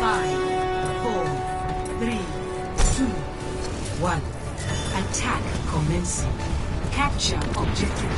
Five, four, three, two, one. Attack commencing. Capture objective